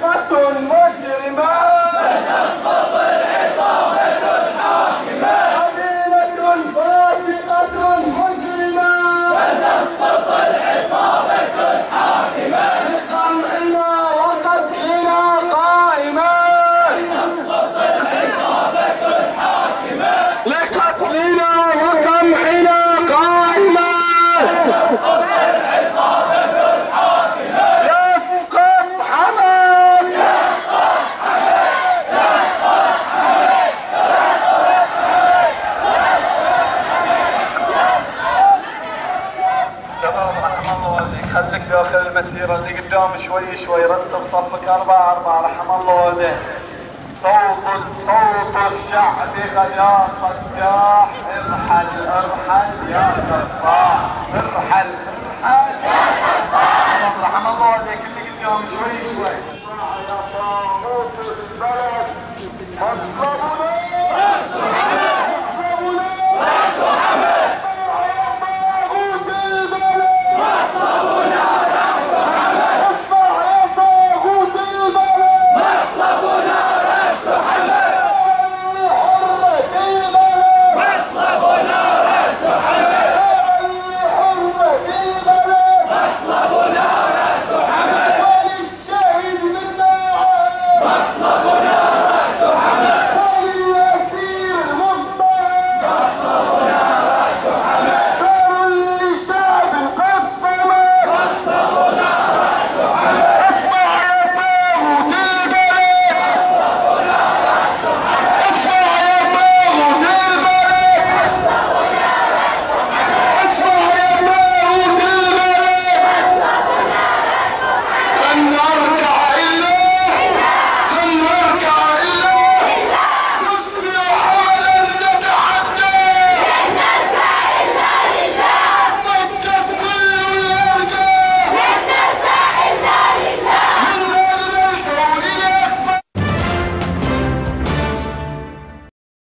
matou. رحم الله والديك خليك داخل المسيرة اللي قدام شوي شوي. رتب صفك أربعة أربعة رحم الله والديك صوت صوت الشعب يا صداح ارحل ارحل يا صداح ارحل ارحل يا صداح رحم الله والديك اللي قدام شوي شوي يا طاغوت البلد مطلبنا